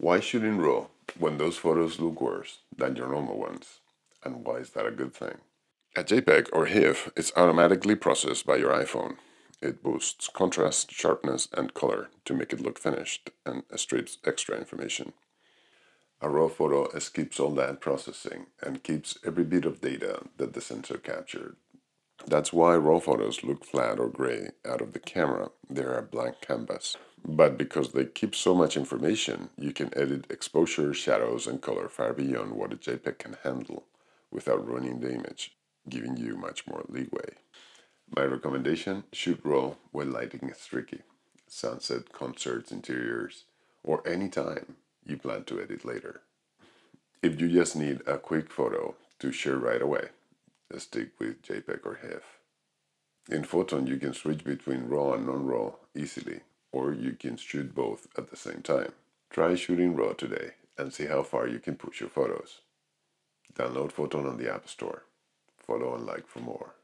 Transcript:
Why shoot in RAW when those photos look worse than your normal ones? And why is that a good thing? A JPEG or HEIF is automatically processed by your iPhone. It boosts contrast, sharpness, and color to make it look finished and strips extra information. A RAW photo skips all that processing and keeps every bit of data that the sensor captured. That's why RAW photos look flat or gray out of the camera. They're a blank canvas. But because they keep so much information, you can edit exposure, shadows, and color far beyond what a JPEG can handle without ruining the image, giving you much more leeway. My recommendation, shoot RAW when lighting is tricky. Sunset, concerts, interiors, or any time you plan to edit later. If you just need a quick photo to share right away, stick with JPEG or HEIF. In Photon, you can switch between RAW and non-RAW easily, or you can shoot both at the same time. Try shooting RAW today and see how far you can push your photos. Download Photon on the App Store. Follow and like for more.